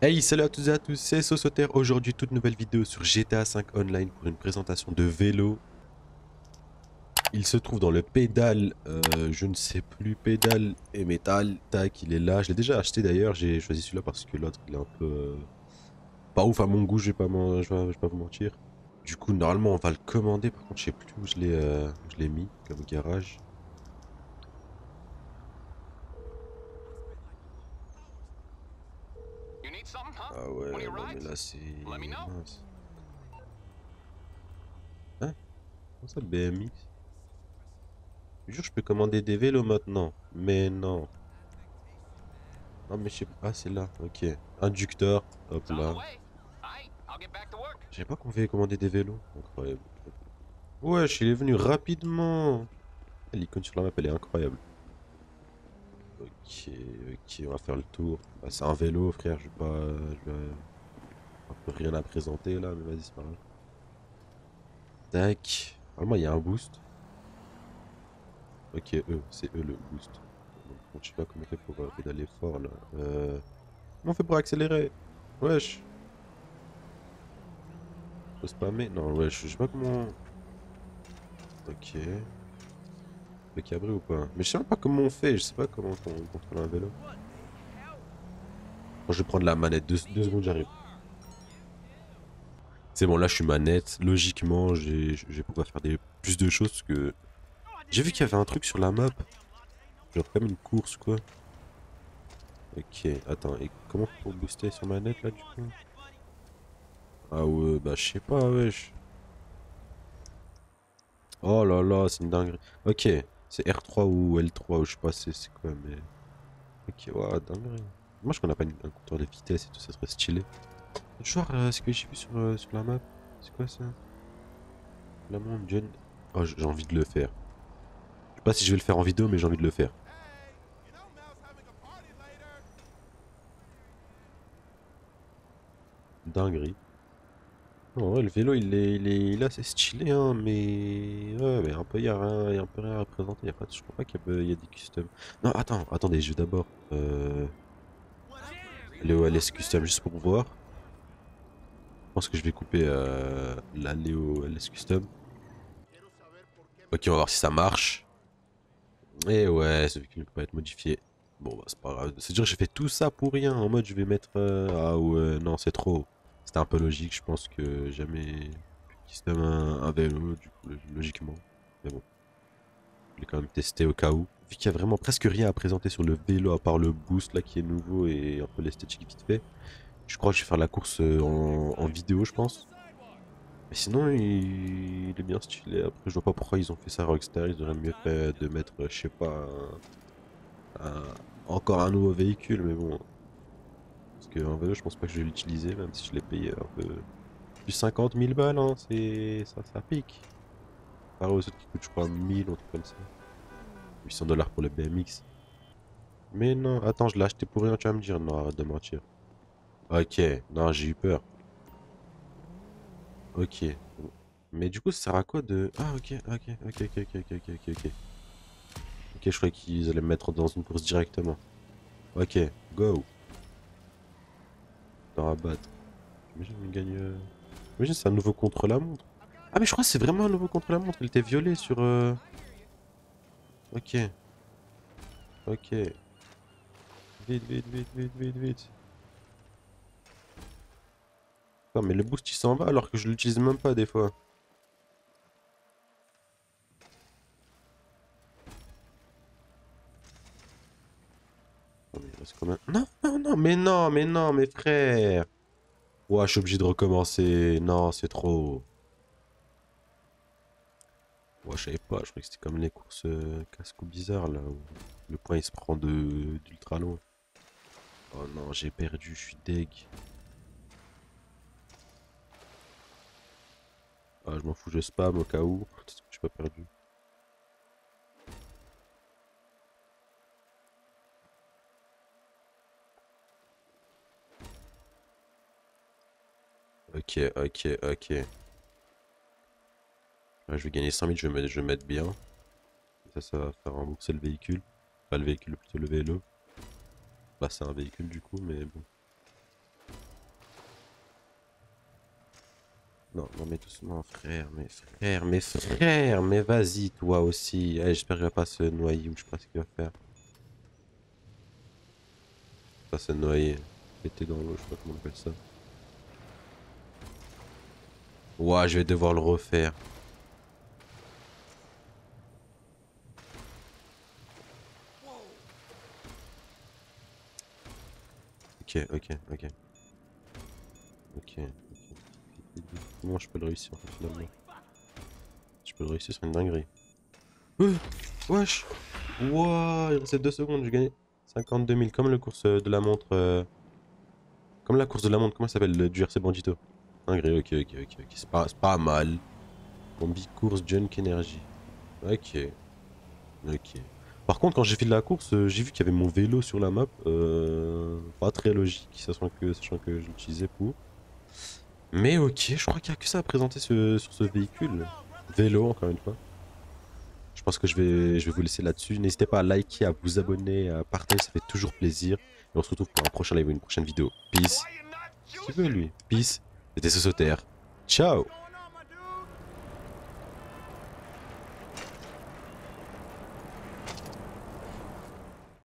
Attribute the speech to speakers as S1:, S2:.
S1: Hey, salut à toutes et à tous, c'est Sosoter. Aujourd'hui, toute nouvelle vidéo sur GTA 5 Online pour une présentation de vélo. Il se trouve dans le pédale, euh, je ne sais plus, pédale et métal. Tac, il est là. Je l'ai déjà acheté d'ailleurs. J'ai choisi celui-là parce que l'autre, il est un peu. euh, pas ouf à mon goût, je vais pas, je vais, pas vous mentir. Du coup, normalement, on va le commander. Par contre, je sais plus où je l'ai euh, mis comme garage. Ouais, non, mais là, c'est.
S2: Know.
S1: mince. Hein Comment ça, BMX Je jure, je peux commander des vélos maintenant. Mais non. Non, mais je sais pas. Ah, c'est là. Ok. Inducteur. Hop là. Je savais pas qu'on pouvait commander des vélos. Incroyable. Wesh, il est venu rapidement. L'icône sur la map, elle est incroyable. Ok, ok, on va faire le tour. Bah, c'est un vélo, frère. Je vais pas. Je vais... Rien à présenter là, mais vas-y, c'est pas grave. Tac. Normalement, il y a un boost. Ok, eux, c'est eux le boost. Donc, je sais pas comment on fait pour euh, fort là. Euh... Comment on fait pour accélérer? Wesh. Faut spammer? Non, wesh, je sais pas comment. Ok. Ou pas Mais je sais pas comment on fait, je sais pas comment on on contrôle un vélo. Je vais prendre la manette, deux, deux secondes, j'arrive. C'est bon, là je suis manette. Logiquement, j'ai- je vais pouvoir faire des, plus de choses que. J'ai vu qu'il y avait un truc sur la map. Genre comme une course quoi. Ok, attends, et comment pour booster sur manette là du coup? Ah ouais, bah je sais pas, wesh. Oh là là, c'est une dinguerie. Ok, c'est R3 ou L3 ou je sais pas c'est quoi mais... Ok, ouais, dinguerie. Moi je connais pas un compteur de vitesse et tout, ça serait stylé. Genre, euh, ce que j'ai vu sur, euh, sur la map, c'est quoi ça? La John... Oh, j'ai envie de le faire. Je sais pas si je vais le faire en vidéo, mais j'ai envie de le faire. Dinguerie. Le vélo, il est, il est, assez stylé, hein, mais... Un peu, il y a rien, y a un peu rien à représenter, y a pas, je crois pas qu'il y, a des customs. Non, attends, attendez, je vais d'abord... Euh... LS Custom juste pour voir. Je pense que je vais couper euh, l'aller LS Custom. Ok, on va voir si ça marche. Et ouais, ce véhicule ne peut pas être modifié. Bon, bah, c'est pas grave. C'est-à-dire que j'ai fait tout ça pour rien. En mode, je vais mettre... euh, Ah ouais, non, c'est trop. C'était un peu logique. Je pense que jamais custom un, un vélo, du coup, logiquement. Mais bon. Je l'ai quand même testé au cas où. Vu qu'il y a vraiment presque rien à présenter sur le vélo à part le boost là qui est nouveau et un peu l'esthétique vite fait. Je crois que je vais faire la course euh, en, vidéo, je pense. Mais sinon, il... est bien stylé. Après, je vois pas pourquoi ils ont fait ça Rockstar. Ils auraient mieux fait de mettre, je sais pas, encore un nouveau véhicule. Mais bon. Je pense pas que je vais l'utiliser, même si je l'ai payé un peu. Plus 50 000 balles, hein. C'est... Ça, ça pique. Pareil aux autres qui coûtent, je crois, 1000 ou un truc comme ça. 800 dollars pour le BMX. Mais non, attends, je l'ai acheté pour rien, tu vas me dire. Non, arrête de mentir. Ok, non, j'ai eu peur. Ok. Mais du coup, ça sert à quoi de... Ah, ok, ok, ok, ok, ok, ok, ok, ok, ok. Ok, je croyais qu'ils allaient me mettre dans une course directement. Ok, go. Dans rabattre. J'imagine qu'il gagne... euh, J'imagine c'est un nouveau contre-la-montre. Ah, mais je crois que c'est vraiment un nouveau contre-la-montre. Il était violet sur... euh, Ok. Ok. Vite, vite, vite, vite, vite, vite. Mais le boost il s'en va alors que je l'utilise même pas des fois. Non mais Non, mais non, mes frères. Ouah, je suis obligé de recommencer. Non, c'est trop. Ouah, je savais pas, je croyais que c'était comme les courses euh, casco bizarres là où le point il se prend d'ultra loin. Oh non, j'ai perdu, je suis deg. Ah, je m'en fous, je spam au cas où. Je suis pas perdu. Ok, ok, ok. Je vais gagner 5000, je vais, je vais mettre bien. Ça, ça va faire rembourser le véhicule. Pas le véhicule, plutôt le vélo. Bah, c'est un véhicule du coup, mais bon. Non, non, mais doucement, frère, mais frère, mais frère, mais vas-y, toi aussi. Eh, j'espère qu'il va pas se noyer ou je sais pas ce qu'il va faire. Pas se noyer. Péter dans l'eau, je sais pas comment on appelle ça. Ouah, je vais devoir le refaire. Ok, ok, ok. Ok. ok. Comment je peux le réussir finalement Je peux le réussir sur une dinguerie. Euh, wesh Wouah, il restait 2 secondes, j'ai gagné 52 000, comme la course de la montre. euh, Comme la course de la montre, comment ça s'appelle le du RC Bandito? Dinguerie, ok, ok, ok, ok, c'est pas, mal. Combi course Junk Energy. Ok. Ok. Par contre, quand j'ai fait de la course, euh, j'ai vu qu'il y avait mon vélo sur la map. Euh, pas très logique, sachant que, je l'utilisais pour. Mais ok, je crois qu'il n'y a que ça à présenter sur ce véhicule. Vélo, encore une fois. Je pense que je vais, je vais vous laisser là-dessus. N'hésitez pas à liker, à vous abonner, à partager, ça fait toujours plaisir. Et on se retrouve pour un prochain live ou une prochaine vidéo. Peace. Qui veut lui? Peace. C'était ce Ciao